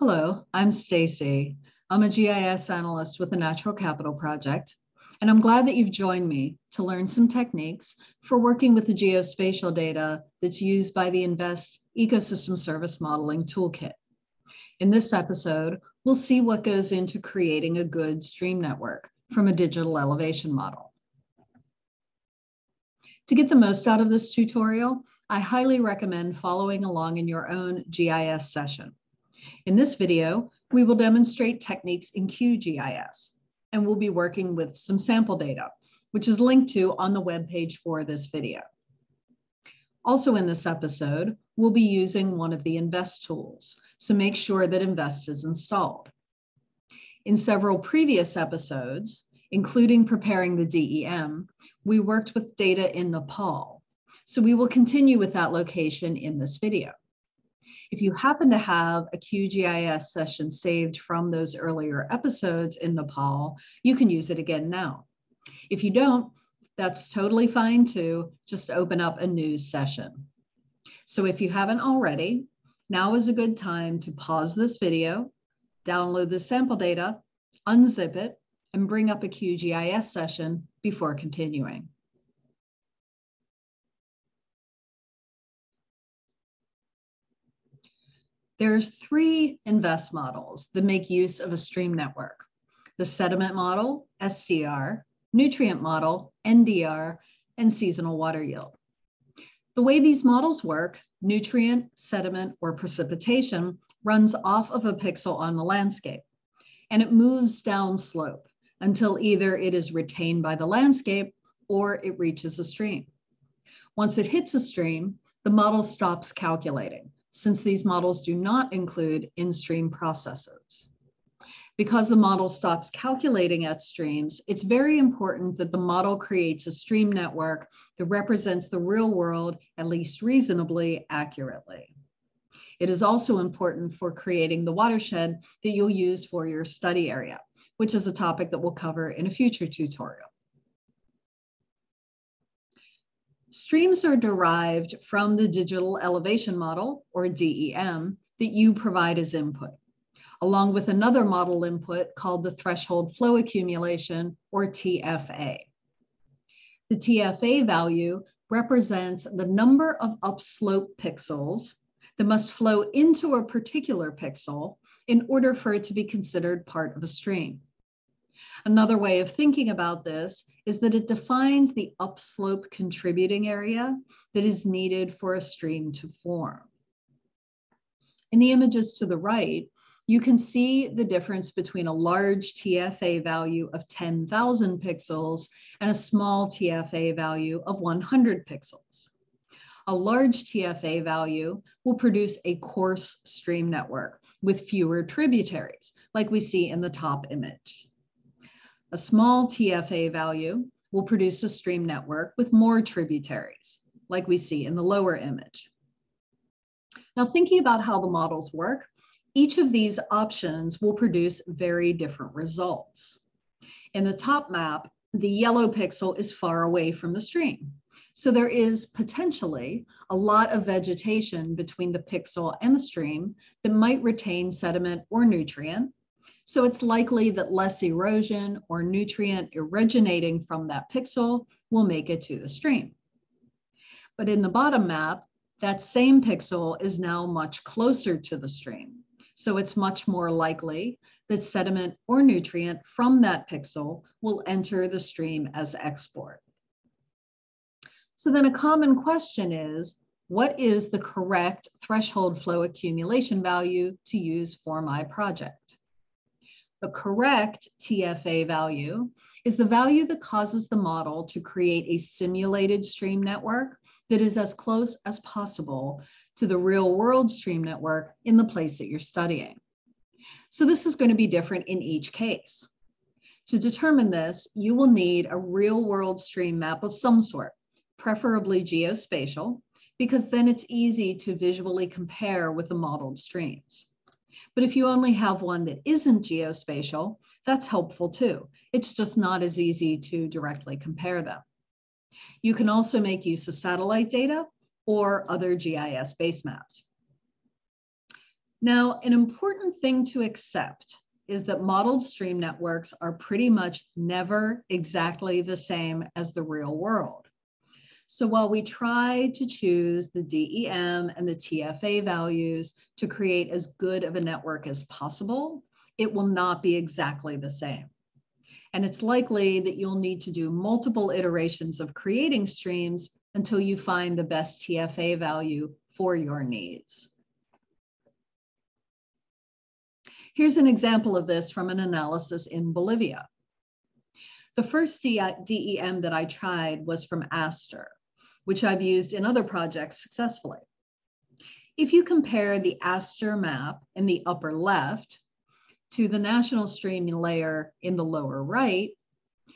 Hello, I'm Stacie. I'm a GIS analyst with the Natural Capital Project, and I'm glad that you've joined me to learn some techniques for working with the geospatial data that's used by the InVEST Ecosystem Service Modeling Toolkit. In this episode, we'll see what goes into creating a good stream network from a digital elevation model. To get the most out of this tutorial, I highly recommend following along in your own GIS session. In this video, we will demonstrate techniques in QGIS, and we'll be working with some sample data, which is linked to on the web page for this video. Also in this episode, we'll be using one of the InVEST tools, so make sure that InVEST is installed. In several previous episodes, including preparing the DEM, we worked with data in Nepal. So we will continue with that location in this video. If you happen to have a QGIS session saved from those earlier episodes in Nepal, you can use it again now. If you don't, that's totally fine too. Just open up a new session. So if you haven't already, now is a good time to pause this video, download the sample data, unzip it, and bring up a QGIS session before continuing. There's three InVEST models that make use of a stream network. The sediment model, SDR, nutrient model, NDR, and seasonal water yield. The way these models work, nutrient, sediment, or precipitation runs off of a pixel on the landscape, and it moves down slope until either it is retained by the landscape or it reaches a stream. Once it hits a stream, the model stops calculating since these models do not include in-stream processes. Because the model stops calculating at streams, it's very important that the model creates a stream network that represents the real world at least reasonably accurately. It is also important for creating the watershed that you'll use for your study area, which is a topic that we'll cover in a future tutorial. Streams are derived from the digital elevation model, or DEM, that you provide as input, along with another model input called the threshold flow accumulation, or TFA. The TFA value represents the number of upslope pixels that must flow into a particular pixel in order for it to be considered part of a stream. Another way of thinking about this is that it defines the upslope contributing area that is needed for a stream to form. In the images to the right, you can see the difference between a large TFA value of 10,000 pixels and a small TFA value of 100 pixels. A large TFA value will produce a coarse stream network with fewer tributaries, like we see in the top image. A small TFA value will produce a stream network with more tributaries, like we see in the lower image. Now, thinking about how the models work, each of these options will produce very different results. In the top map, the yellow pixel is far away from the stream. So there is potentially a lot of vegetation between the pixel and the stream that might retain sediment or nutrient, so it's likely that less erosion or nutrient originating from that pixel will make it to the stream. But in the bottom map, that same pixel is now much closer to the stream. So it's much more likely that sediment or nutrient from that pixel will enter the stream as export. So then a common question is, what is the correct threshold flow accumulation value to use for my project? The correct TFA value is the value that causes the model to create a simulated stream network that is as close as possible to the real world stream network in the place that you're studying. So this is going to be different in each case. To determine this, you will need a real world stream map of some sort, preferably geospatial, because then it's easy to visually compare with the modeled streams. But if you only have one that isn't geospatial, that's helpful too. It's just not as easy to directly compare them. You can also make use of satellite data or other GIS base maps. Now, an important thing to accept is that modeled stream networks are pretty much never exactly the same as the real world. So while we try to choose the DEM and the TFA values to create as good of a network as possible, it will not be exactly the same. And it's likely that you'll need to do multiple iterations of creating streams until you find the best TFA value for your needs. Here's an example of this from an analysis in Bolivia. The first DEM that I tried was from Aster, which I've used in other projects successfully. If you compare the Aster map in the upper left to the national stream layer in the lower right,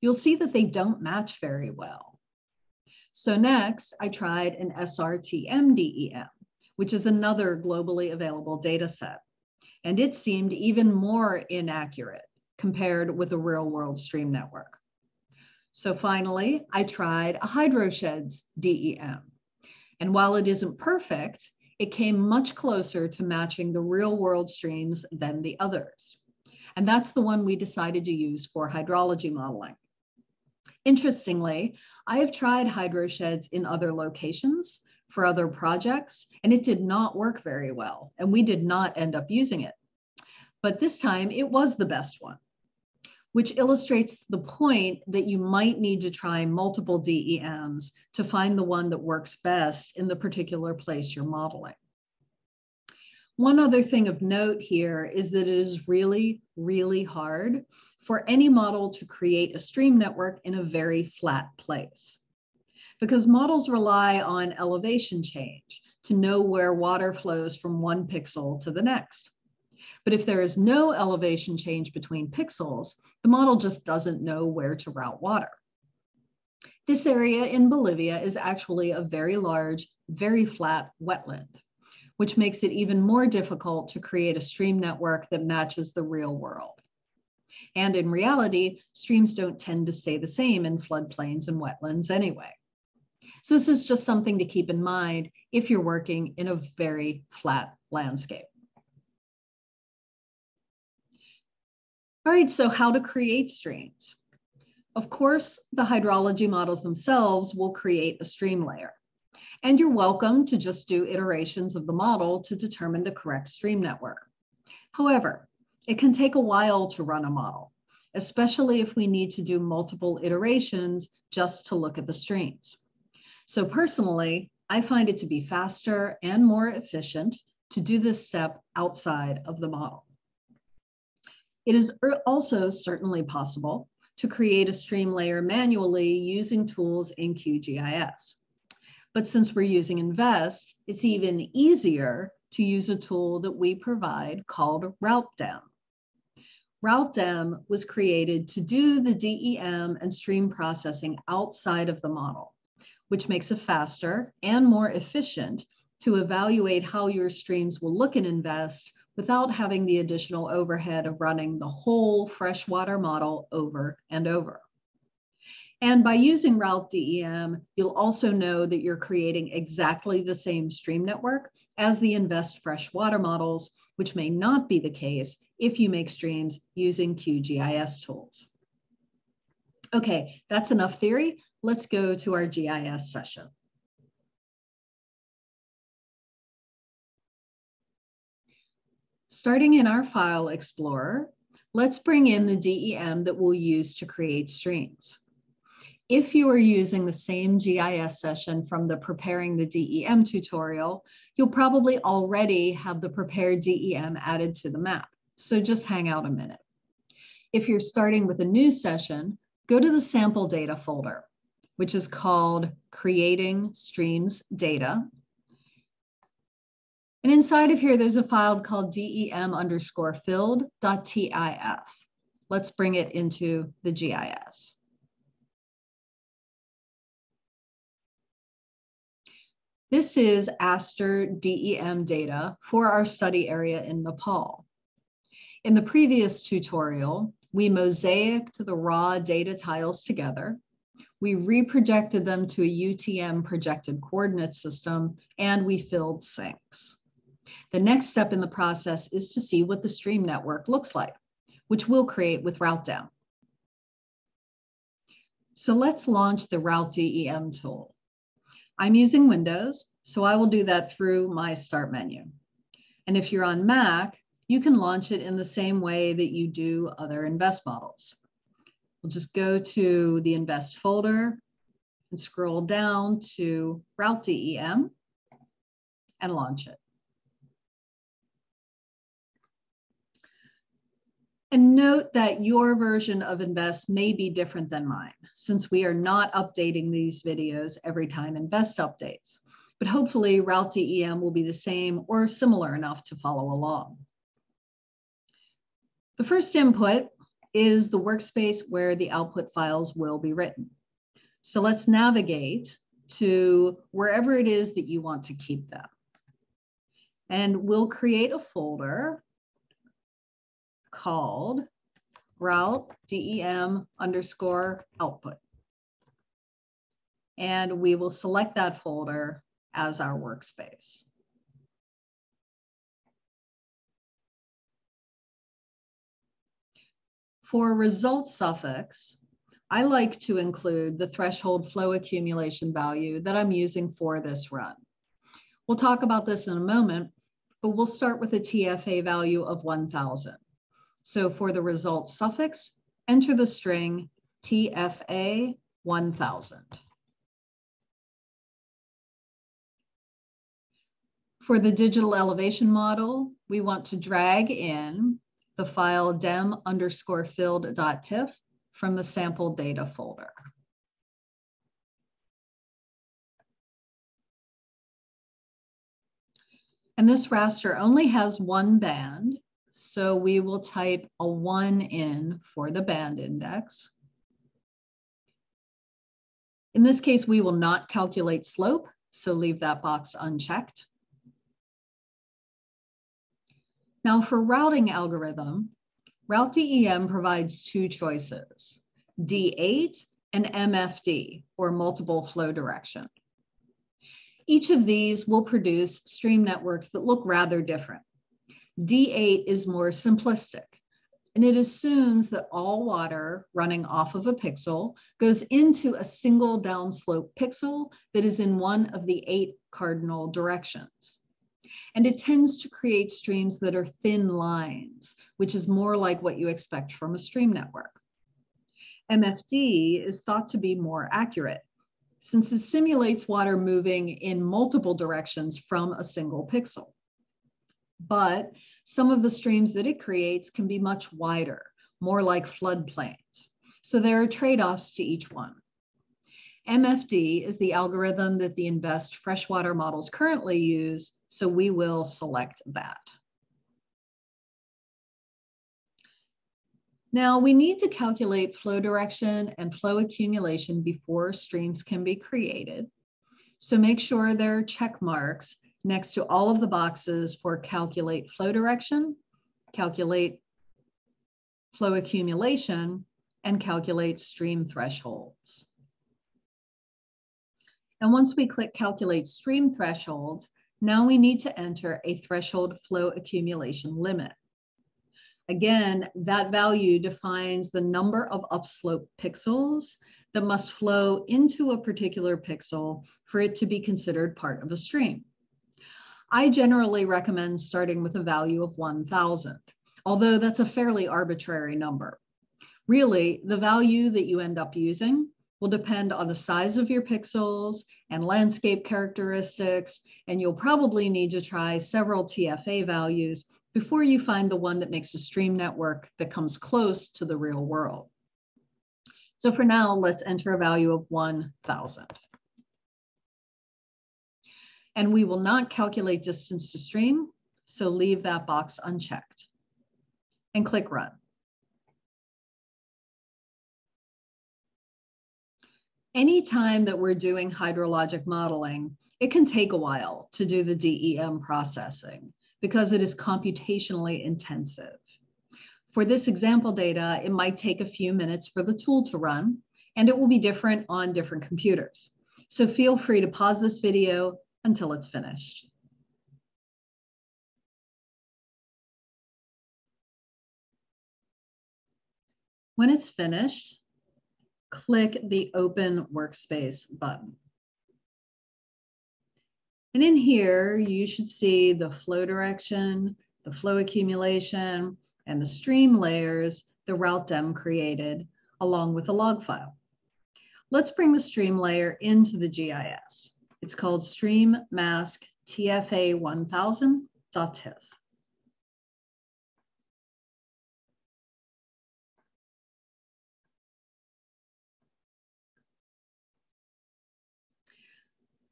you'll see that they don't match very well. So next, I tried an SRTM DEM, which is another globally available data set and it seemed even more inaccurate compared with a real world stream network. So finally, I tried a HydroSheds DEM. And while it isn't perfect, it came much closer to matching the real world streams than the others. And that's the one we decided to use for hydrology modeling. Interestingly, I have tried HydroSheds in other locations for other projects, and it did not work very well, and we did not end up using it. But this time it was the best one, which illustrates the point that you might need to try multiple DEMs to find the one that works best in the particular place you're modeling. One other thing of note here is that it is really, really hard for any model to create a stream network in a very flat place because models rely on elevation change to know where water flows from one pixel to the next. But if there is no elevation change between pixels, the model just doesn't know where to route water. This area in Bolivia is actually a very large, very flat wetland, which makes it even more difficult to create a stream network that matches the real world. And in reality, streams don't tend to stay the same in floodplains and wetlands anyway. So this is just something to keep in mind if you're working in a very flat landscape. All right, so how to create streams. Of course, the hydrology models themselves will create a stream layer. And you're welcome to just do iterations of the model to determine the correct stream network. However, it can take a while to run a model, especially if we need to do multiple iterations just to look at the streams. So personally, I find it to be faster and more efficient to do this step outside of the model. It is er, also certainly possible to create a stream layer manually using tools in QGIS. But since we're using InVEST, it's even easier to use a tool that we provide called RouteDEM. RouteDEM was created to do the DEM and stream processing outside of the model which makes it faster and more efficient to evaluate how your streams will look in InVEST without having the additional overhead of running the whole freshwater model over and over. And by using RouteDEM, you'll also know that you're creating exactly the same stream network as the InVEST freshwater models, which may not be the case if you make streams using QGIS tools. Okay, that's enough theory let's go to our GIS session. Starting in our File Explorer, let's bring in the DEM that we'll use to create streams. If you are using the same GIS session from the Preparing the DEM tutorial, you'll probably already have the prepared DEM added to the map. So just hang out a minute. If you're starting with a new session, go to the sample data folder which is called Creating Streams Data. And inside of here, there's a file called dem underscore filled.tif. Let's bring it into the GIS. This is Aster DEM data for our study area in Nepal. In the previous tutorial, we mosaicked the raw data tiles together we reprojected them to a UTM projected coordinate system, and we filled sinks. The next step in the process is to see what the stream network looks like, which we'll create with RouteDEM. So let's launch the Route DEM tool. I'm using Windows, so I will do that through my Start menu. And if you're on Mac, you can launch it in the same way that you do other InVEST models. We'll just go to the InVEST folder and scroll down to Route DEM and launch it. And note that your version of InVEST may be different than mine, since we are not updating these videos every time InVEST updates. But hopefully Route DEM will be the same or similar enough to follow along. The first input is the workspace where the output files will be written. So let's navigate to wherever it is that you want to keep them. And we'll create a folder called route dem underscore output. And we will select that folder as our workspace. For result suffix, I like to include the threshold flow accumulation value that I'm using for this run. We'll talk about this in a moment, but we'll start with a TFA value of 1000. So for the result suffix, enter the string TFA 1000. For the digital elevation model, we want to drag in the file dem underscore filled.tif from the sample data folder. And this raster only has one band, so we will type a one in for the band index. In this case, we will not calculate slope, so leave that box unchecked. Now for routing algorithm, Route DEM provides two choices, D8 and MFD, or multiple flow direction. Each of these will produce stream networks that look rather different. D8 is more simplistic, and it assumes that all water running off of a pixel goes into a single downslope pixel that is in one of the eight cardinal directions. And it tends to create streams that are thin lines, which is more like what you expect from a stream network. MFD is thought to be more accurate since it simulates water moving in multiple directions from a single pixel but some of the streams that it creates can be much wider, more like floodplains. So there are trade-offs to each one. MFD is the algorithm that the InVEST freshwater models currently use, so we will select that. Now we need to calculate flow direction and flow accumulation before streams can be created. So make sure there are check marks next to all of the boxes for calculate flow direction, calculate flow accumulation, and calculate stream thresholds. And once we click calculate stream thresholds, now we need to enter a threshold flow accumulation limit. Again, that value defines the number of upslope pixels that must flow into a particular pixel for it to be considered part of a stream. I generally recommend starting with a value of 1,000, although that's a fairly arbitrary number. Really, the value that you end up using will depend on the size of your pixels and landscape characteristics, and you'll probably need to try several TFA values before you find the one that makes a stream network that comes close to the real world. So for now, let's enter a value of 1,000 and we will not calculate distance to stream, so leave that box unchecked and click Run. Anytime that we're doing hydrologic modeling, it can take a while to do the DEM processing because it is computationally intensive. For this example data, it might take a few minutes for the tool to run, and it will be different on different computers. So feel free to pause this video until it's finished. When it's finished, click the Open Workspace button. And in here, you should see the flow direction, the flow accumulation, and the stream layers the route dem created along with a log file. Let's bring the stream layer into the GIS. It's called stream mask TFA 1000.tif.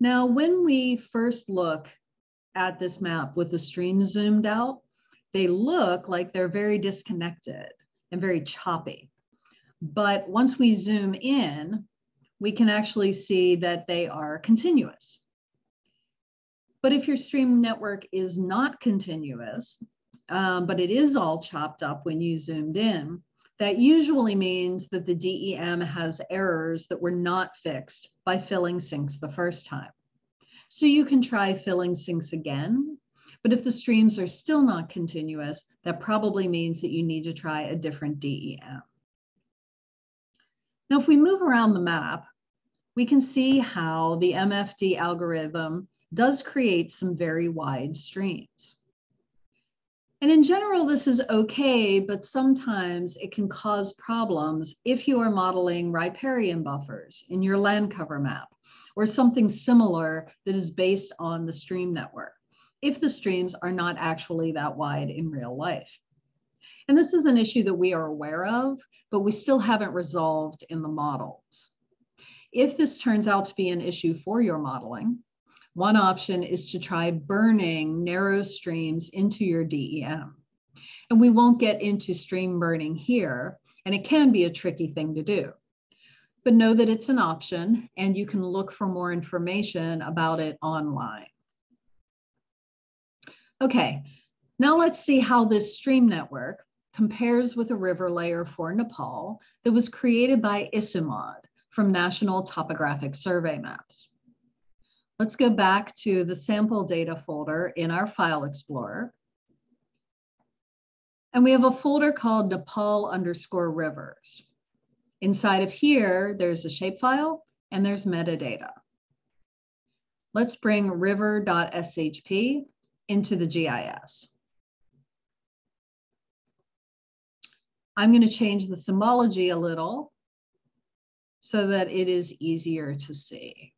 Now, when we first look at this map with the stream zoomed out, they look like they're very disconnected and very choppy. But once we zoom in, we can actually see that they are continuous. But if your stream network is not continuous, um, but it is all chopped up when you zoomed in, that usually means that the DEM has errors that were not fixed by filling sinks the first time. So you can try filling sinks again, but if the streams are still not continuous, that probably means that you need to try a different DEM. Now, if we move around the map, we can see how the MFD algorithm does create some very wide streams. And in general, this is okay, but sometimes it can cause problems if you are modeling riparian buffers in your land cover map or something similar that is based on the stream network, if the streams are not actually that wide in real life. And this is an issue that we are aware of, but we still haven't resolved in the models. If this turns out to be an issue for your modeling, one option is to try burning narrow streams into your DEM. And we won't get into stream burning here, and it can be a tricky thing to do. But know that it's an option, and you can look for more information about it online. Okay, now let's see how this stream network compares with a river layer for Nepal that was created by ICIMOD from National Topographic Survey Maps. Let's go back to the sample data folder in our file explorer. And we have a folder called Nepal underscore rivers. Inside of here, there's a shapefile and there's metadata. Let's bring river.shp into the GIS. I'm going to change the symbology a little so that it is easier to see.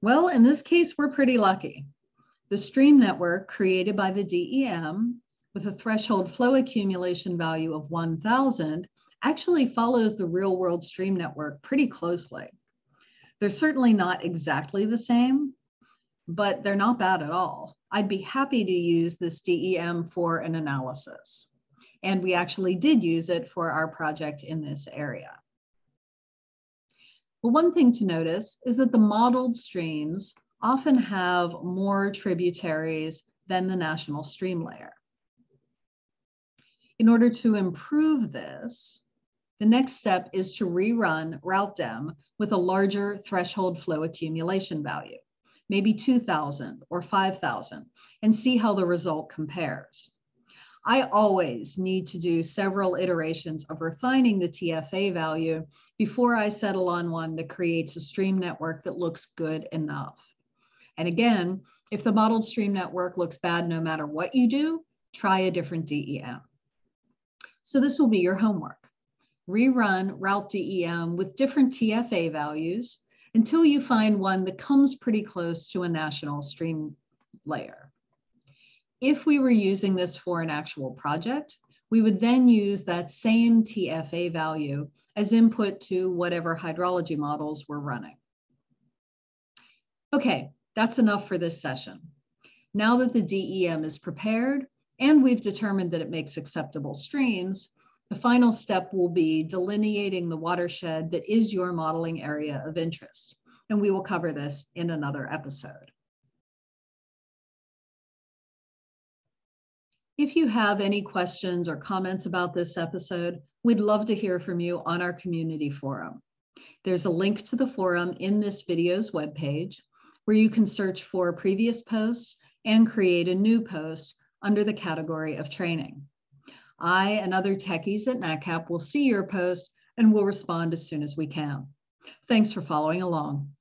Well, in this case, we're pretty lucky. The stream network created by the DEM with a threshold flow accumulation value of 1000 actually follows the real world stream network pretty closely. They're certainly not exactly the same, but they're not bad at all. I'd be happy to use this DEM for an analysis. And we actually did use it for our project in this area. But one thing to notice is that the modeled streams often have more tributaries than the national stream layer. In order to improve this, the next step is to rerun RouteDEM with a larger threshold flow accumulation value, maybe 2,000 or 5,000, and see how the result compares. I always need to do several iterations of refining the TFA value before I settle on one that creates a stream network that looks good enough. And again, if the modeled stream network looks bad no matter what you do, try a different DEM. So this will be your homework. Rerun Route DEM with different TFA values until you find one that comes pretty close to a national stream layer. If we were using this for an actual project, we would then use that same TFA value as input to whatever hydrology models we're running. Okay, that's enough for this session. Now that the DEM is prepared, and we've determined that it makes acceptable streams, the final step will be delineating the watershed that is your modeling area of interest. And we will cover this in another episode. If you have any questions or comments about this episode, we'd love to hear from you on our community forum. There's a link to the forum in this video's webpage where you can search for previous posts and create a new post under the category of training. I and other techies at NatCap will see your post and will respond as soon as we can. Thanks for following along.